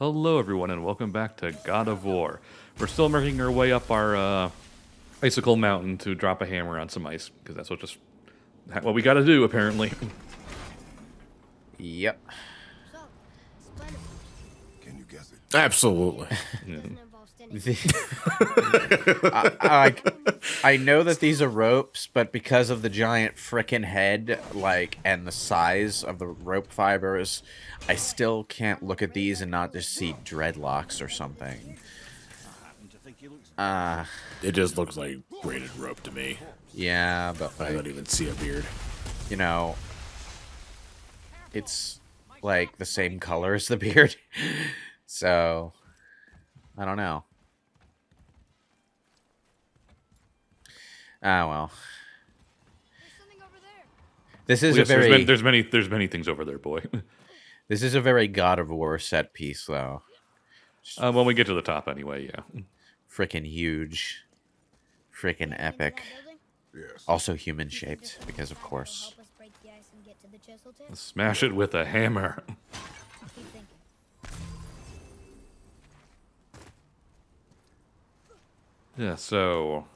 Hello, everyone, and welcome back to God of War. We're still making our way up our uh, icicle mountain to drop a hammer on some ice, because that's what just what we got to do, apparently. Yep. So, explain it. Can you guess it? Absolutely. Doesn't involve standing. I, I, I know that these are ropes, but because of the giant frickin' head, like, and the size of the rope fibers, I still can't look at these and not just see dreadlocks or something. Uh, It just looks like braided rope to me. yeah, but I like, don't even see a beard. you know, it's like the same color as the beard. so, I don't know. Ah, well. There's something over there. This is Yes, a very there's, many, there's many there's many things over there, boy. this is a very God of War set piece though. uh, when we get to the top, anyway, yeah. Freaking huge. Freaking epic. Yes. Also human shaped because of course. Help us break the ice and get to the chisel tip? Smash it with a hammer. Yeah, so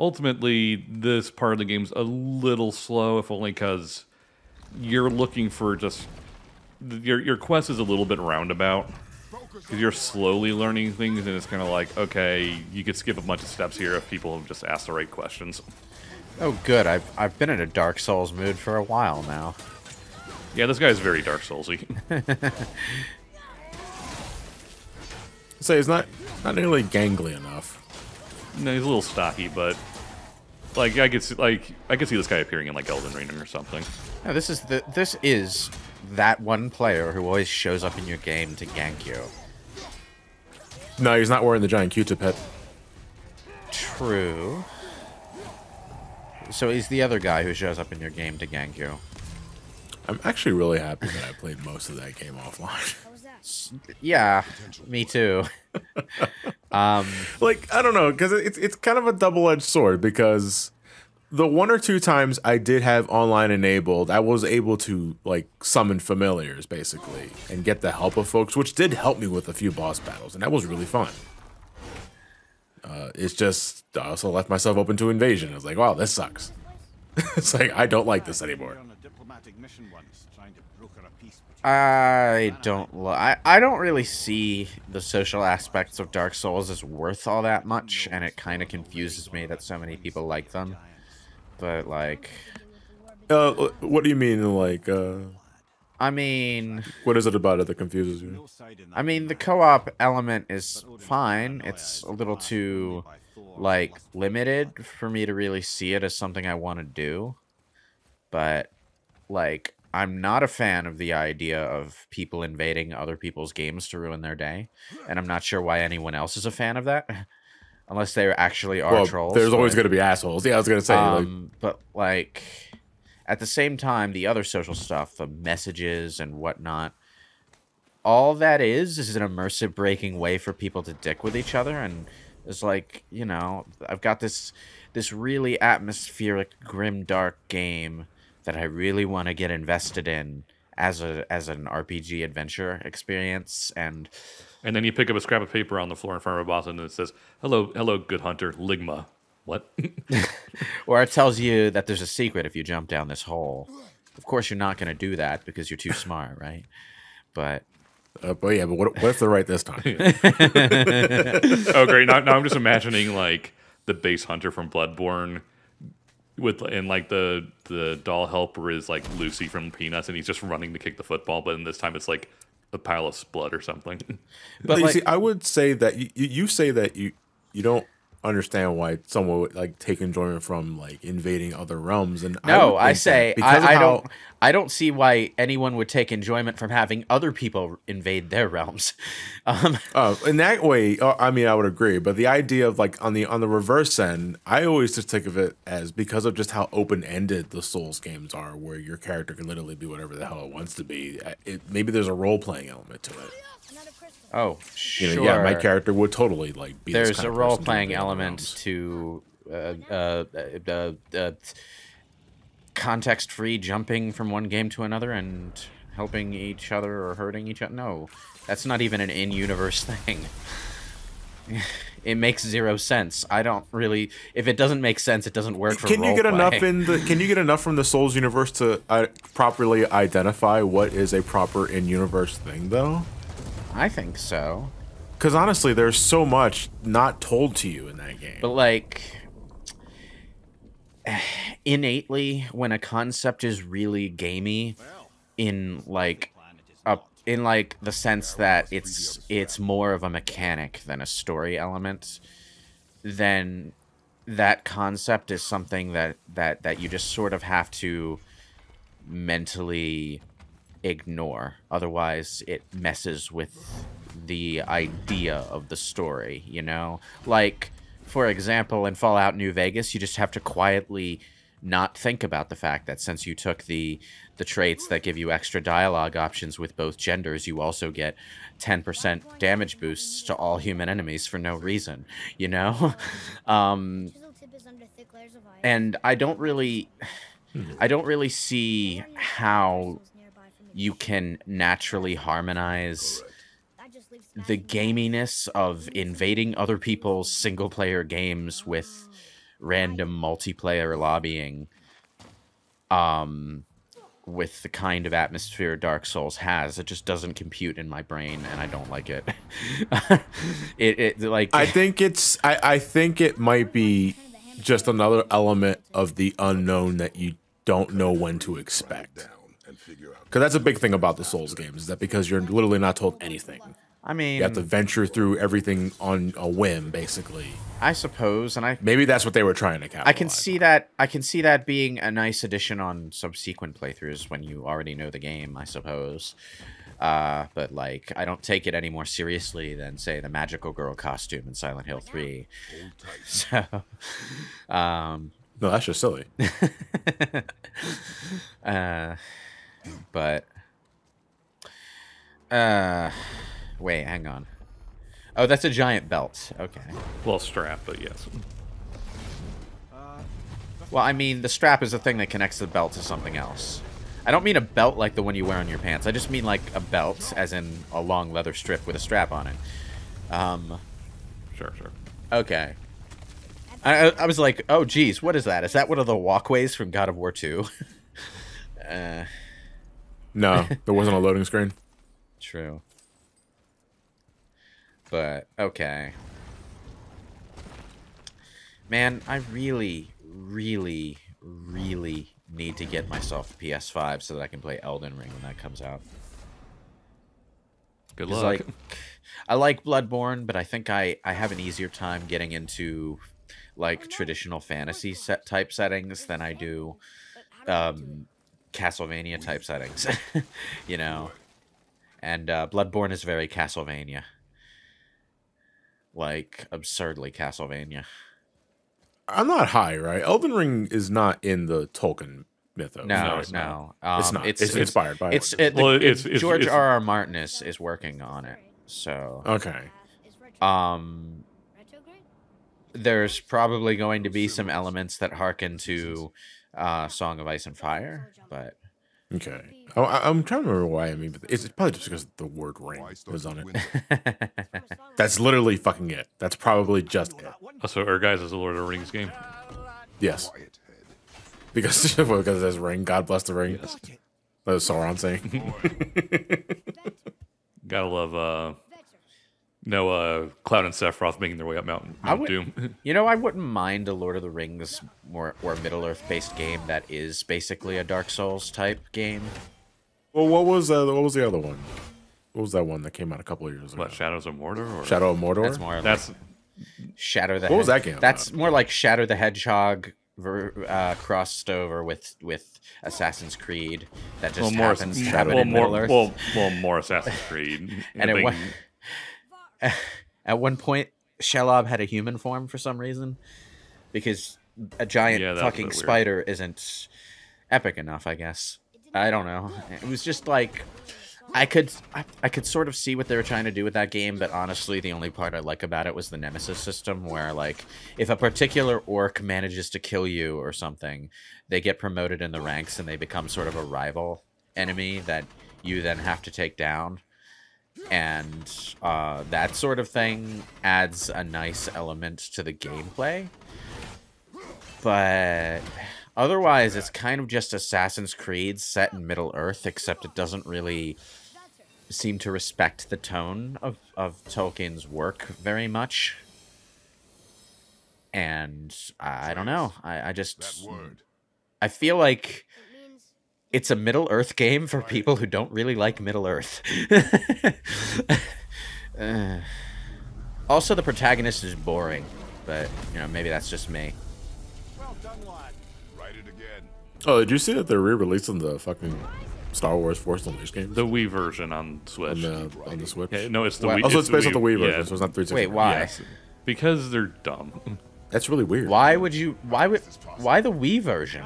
ultimately, this part of the game's a little slow, if only because you're looking for just your your quest is a little bit roundabout because you're slowly learning things, and it's kind of like okay, you could skip a bunch of steps here if people have just asked the right questions. Oh good, I've I've been in a Dark Souls mood for a while now. Yeah, this guy's very Dark Soulsy. Say he's not not nearly gangly enough. no, he's a little stocky, but like I could see, like I could see this guy appearing in like Elden Ring or something. No, this is the this is that one player who always shows up in your game to gank you. No, he's not wearing the giant Q-tip head. True. So he's the other guy who shows up in your game to gank you. I'm actually really happy that I played most of that game offline. How was that? Yeah, me too. um, like I don't know, because it's it's kind of a double-edged sword because the one or two times I did have online enabled, I was able to like summon familiars basically and get the help of folks, which did help me with a few boss battles, and that was really fun. Uh, it's just I also left myself open to invasion. I was like, wow, this sucks. it's like I don't like this anymore. I don't. Lo- I I don't really see the social aspects of Dark Souls as worth all that much, and it kind of confuses me that so many people like them. But like, Uh, what do you mean, like, uh, I mean, what is it about it that confuses you? no side in that I mean, the co-op element is fine. It's a little too like limited for me to really see it as something I want to do. But like I'm not a fan of the idea of people invading other people's games to ruin their day, and I'm not sure why anyone else is a fan of that. Unless they actually are Well, trolls. there's always going to be assholes. Yeah, I was going to say, like, um, but like at the same time, the other social stuff, the messages and whatnot, all that is is an immersive breaking way for people to dick with each other, and it's like you know, I've got this this really atmospheric, grim, dark game that I really want to get invested in as a as an RPG adventure experience, and And then you pick up a scrap of paper on the floor in front of a boss, and it says, "Hello, hello, good hunter, Ligma." What? or it tells you that there's a secret if you jump down this hole. Of course, you're not going to do that because you're too smart, right? But uh, but yeah, but what, what if they're right this time? oh, great! Now, now I'm just imagining like the base hunter from Bloodborne, with and like the the doll helper is like Lucy from Peanuts, and he's just running to kick the football, but in this time it's like a pile of blood or something. but you like, see, I would say that you, you you say that you you don't understand why someone would like take enjoyment from like invading other realms, and no, would I, say because I, I how- don't. I don't see why anyone would take enjoyment from having other people invade their realms. Um, Uh, in that way, uh, I mean, I would agree. But the idea of like on the on the reverse end, I always just think of it as because of just how open ended the Souls games are, where your character can literally be whatever the hell it wants to be. uh, It, maybe there's a role playing element to it. Oh, You sure. know, yeah, my character would totally like be. There's a role playing element to uh, uh, uh, uh, context free jumping from one game to another, and helping each other or hurting each other. No, that's not even an in-universe thing. it makes zero sense. I don't really. If it doesn't make sense, it doesn't work for Can you get roleplay. enough in the? Can you get enough from the Souls universe to uh, properly identify what is a proper in-universe thing, though? I think so. Because honestly, there's so much not told to you in that game. But like innately when a concept is really gamey in like a in like the sense that it's it's more of a mechanic than a story element then that concept is something that that that you just sort of have to mentally ignore. Otherwise it messes with the idea of the story you know? Like for example in fallout new vegas you just have to quietly not think about the fact that since you took the the traits that give you extra dialogue options with both genders you also get 10% damage boosts to all human enemies for no reason you know? Um and i don't really i don't really see how you can naturally harmonize the gaminess of invading other people's single player games with random multiplayer lobbying um with the kind of atmosphere Dark Souls has it just doesn't compute in my brain and I don't like it it, it like I think it's. I, I think it might be just another element of the unknown that you don't know when to expect. Because that's a big thing about the Souls games is that because you're literally not told anything, I mean you have to venture through everything on a whim, basically. I suppose and I Maybe that's what they were trying to capitalize. I can see that. I can see that being a nice addition on subsequent playthroughs when you already know the game. I suppose, uh, but like, I don't take it any more seriously than say the magical girl costume in Silent Hill Three. So, um, No, that's just silly. uh, but, uh, wait, hang on. Oh, that's a giant belt. Okay. Well, strap, but yes. Well, I mean, the strap is the thing that connects the belt to something else. I don't mean a belt like the one you wear on your pants. I just mean like a belt, as in a long leather strip with a strap on it. Um, Sure, sure. okay. I, I- I was like, oh, geez, what is that? Is that one of the walkways from God of War 2? uh, No, there wasn't a loading screen. true. But, okay. Man, I really, really, really need to get myself a PS5 so that I can play Elden Ring when that comes out. Good 'Cause, luck. like I like Bloodborne, but I think I I have an easier time getting into like traditional fantasy set type settings than I do um Castlevania type settings. you know. And uh Bloodborne is very Castlevania. Like absurdly Castlevania. I'm not high, right? Elden Ring is not in the Tolkien mythos. No, no. it's not. Um, It's not. It's inspired by It's it. it, the- Well, it's- it's- George it's- R. R. Martin is, is working on it. So Okay. um there's probably going to be some elements that harken to uh, Song of Ice and Fire, but Okay. Oh, I, I'm trying to remember why I mean, but it's probably just because the word ring is on it. That's literally fucking it. That's probably just it. Oh, so Erguys is a Lord of the Rings game. Yes. Because because it says ring. God bless the ring. That was Sauron saying. Gotta love uh no uh Cloud and Sephiroth making their way up Mountain, I would- Doom. you know, I wouldn't mind a Lord of the Rings more or Middle Earth based game that is basically a Dark Souls type game. well, what was uh, what was the other one? What was that one that came out a couple of years ago? what, Shadows of Mordor or Shadow of Mordor. That's more like That's Shadow the What was that game That's about? more like Shadow the Hedgehog ver- uh, crossed over with with Assassin's Creed that just well more happens to well, happen well, in more Middle Earth. well, well more Assassin's Creed. and I it wa- think- at one point Shelob had a human form for some reason because a giant Yeah, fucking bit weird. spider isn't epic enough i guess i don't know it was just like i could I, I could sort of see what they were trying to do with that game but honestly the only part i like about it was the nemesis system where like if a particular orc manages to kill you or something they get promoted in the ranks and they become sort of a rival enemy that you then have to take down. And uh, that sort of thing adds a nice element to the gameplay. But otherwise, it's kind of just Assassin's Creed set in Middle Earth, except it doesn't really seem to respect the tone of, of Tolkien's work very much. And I, I don't know. I, I just. I feel like it's a Middle Earth game for people who don't really like Middle Earth. Uh, also, the protagonist is boring, but you know maybe that's just me. Well done, lad. Write it again. Oh, did you see that they're re-releasing the fucking Star Wars Force Unleashed games The Wii version on Switch. on the on the Switch? Yeah, no, it's the What? Wii. Also, it's the based on the Wii version, yeah. so it's not 360. Wait, why? Yes. Because they're dumb. That's really weird. Why would you? Why would? Why the Wii version?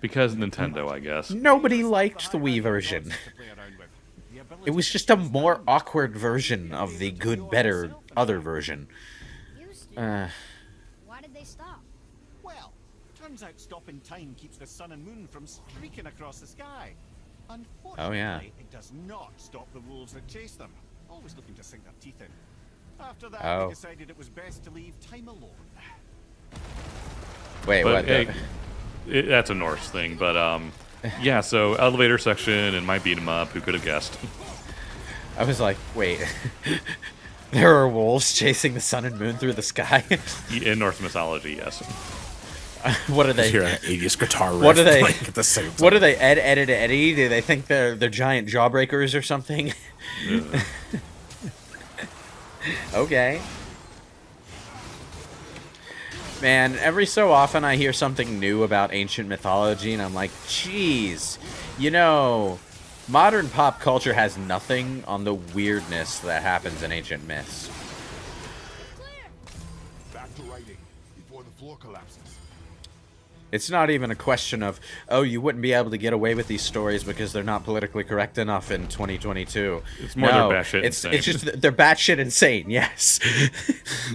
Because Nintendo, I guess. Nobody liked the Wii version. to play around with. The ability It was just a more awkward version of the good, better other version. Uh, Why did they stop? Well, turns out stopping time keeps the sun and moon from streaking across the sky. Unfortunately, Oh, yeah. it does not stop the wolves that chase them, always looking to sink their teeth in. After that, Oh. we decided it was best to leave time alone. Wait, But what? hey, it, that's a Norse thing. But um, yeah. So elevator section and my beat 'em up. Who could have guessed? I was like, wait. there are wolves chasing the sun and moon through the sky. In Norse mythology, yes. what are Just hear they? an 80s guitar riff What are they- playing at the same time. What are they? Ed, Ed, and Eddie? Do they think they're they're giant jawbreakers or something? Uh, okay. Man, every so often I hear something new about ancient mythology, and I'm like, geez, you know, modern pop culture has nothing on the weirdness that happens in ancient myths. Back to writing before the floor collapses. It's not even a question of, oh, you wouldn't be able to get away with these stories because they're not politically correct enough in 2022. It's more they're no, batshit it's, insane. It's just they're batshit insane, yes.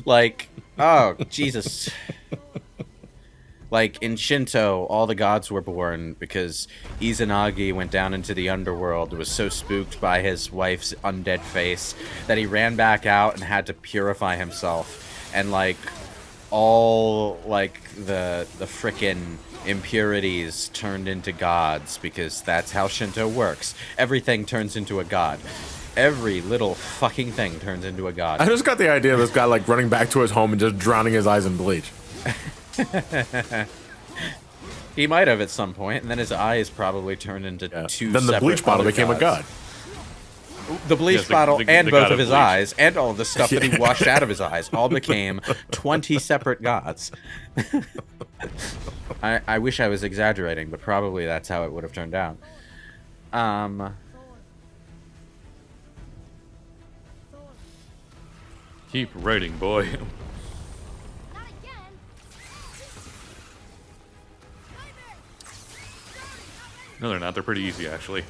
like, oh, Jesus. Like in Shinto, all the gods were born because Izanagi went down into the underworld, was so spooked by his wife's undead face that he ran back out and had to purify himself. And like all like the the frickin' impurities turned into gods because that's how Shinto works. Everything turns into a god. Every little fucking thing turns into a god. I just got the idea of this guy like running back to his home and just drowning his eyes in bleach. He might have at some point, and then his eyes probably turned into Yeah. two. Then the bleach bottle became a god. The bleach the- bottle the- and both of of his bleach. eyes and all the stuff that he washed out of his eyes all became 20 separate gods. I, I wish I was exaggerating, but probably that's how it would have turned out. Um. Keep writing, boy. No, they're not. They're pretty easy, actually.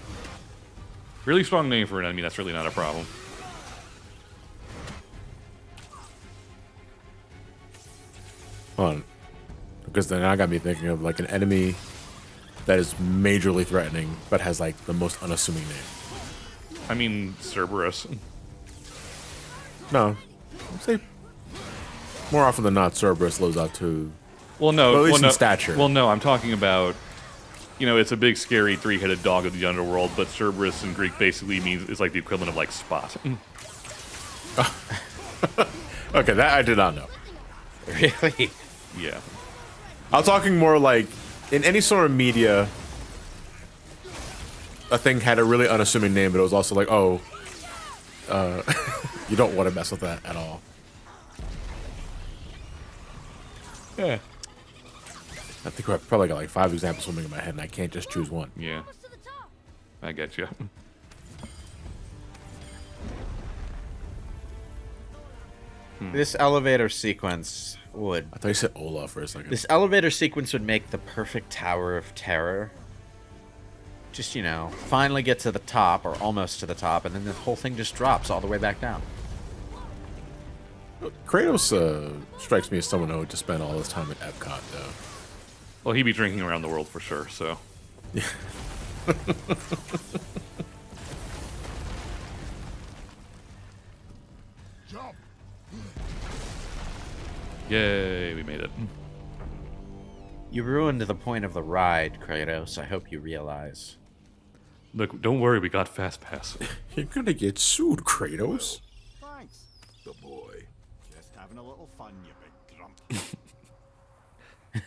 Really strong name for an enemy. That's really not a problem. Hold on. Because then I got me thinking of like an enemy that is majorly threatening, but has like the most unassuming name. I mean, Cerberus. No, I'd say more often than not, Cerberus lives up to. Well, no. Well, at least well, in no, stature. Well, no. I'm talking about. You know, it's a big, scary, three-headed dog of the underworld, but Cerberus in Greek basically means it's like the equivalent of like Spot. Okay, that I did not know. really? yeah. I'm talking more like in any sort of media, a thing had a really unassuming name, but it was also like, oh, uh, you don't want to mess with that at all. Yeah. I think I've probably got like five examples swimming in my head, and I can't just choose one. Yeah. Almost to the top. I get you. This elevator sequence would. I thought you said Olaf for a second. This elevator sequence would make the perfect Tower of Terror. Just, you know, finally get to the top, or almost to the top, and then the whole thing just drops all the way back down. Kratos uh, strikes me as someone who would just spend all his time at Epcot, though. Well, he'd be drinking around the world for sure, so. Yeah. Jump. Yay, we made it. You ruined the point of the ride, Kratos. I hope you realize. Look, don't worry, we got fast pass. You're gonna get sued, Kratos.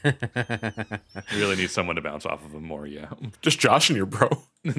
really need someone to bounce off of him more, yeah. Just joshing you, bro.